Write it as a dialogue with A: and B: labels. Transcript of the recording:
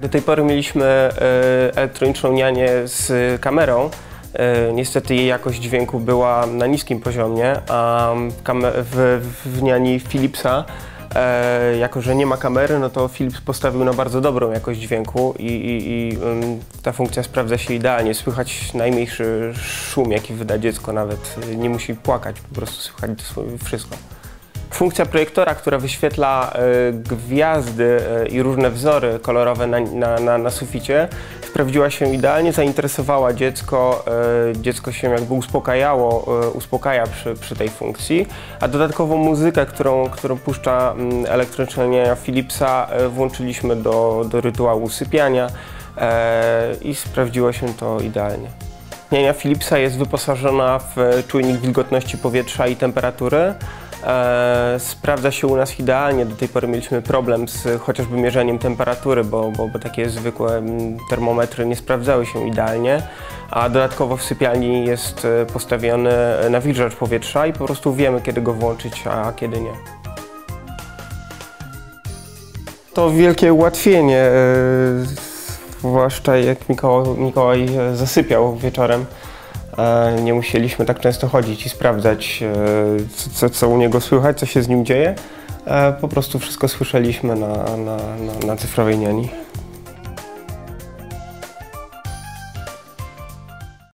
A: Do tej pory mieliśmy e, elektroniczną nianię z kamerą. E, Niestety jej jakość dźwięku była na niskim poziomie, a w, w niani Philipsa, e, jako że nie ma kamery, no to Philips postawił na bardzo dobrą jakość dźwięku i, i, i ym, ta funkcja sprawdza się idealnie. Słychać najmniejszy szum, jaki wyda dziecko, nawet nie musi płakać, po prostu słychać wszystko. Funkcja projektora, która wyświetla e, gwiazdy e, i różne wzory kolorowe na, na, na, na suficie, sprawdziła się idealnie, zainteresowała dziecko. E, dziecko się jakby uspokajało, uspokaja przy, przy tej funkcji. A dodatkowo muzykę, którą, którą puszcza mm, elektroniczna niania Philipsa, włączyliśmy do, do rytuału sypiania e, i sprawdziło się to idealnie. Niania Philipsa jest wyposażona w czujnik wilgotności powietrza i temperatury. E, sprawdza się u nas idealnie. Do tej pory mieliśmy problem z chociażby mierzeniem temperatury, bo, bo, bo takie zwykłe mm, termometry nie sprawdzały się idealnie. A dodatkowo w sypialni jest e, postawiony nawilżacz powietrza i po prostu wiemy, kiedy go włączyć, a kiedy nie. To wielkie ułatwienie, e, zwłaszcza jak Mikołaj, Mikołaj zasypiał wieczorem. Nie musieliśmy tak często chodzić i sprawdzać, e, co, co, co u niego słychać, co się z nim dzieje. E, Po prostu wszystko słyszeliśmy na, na, na, na cyfrowej niani.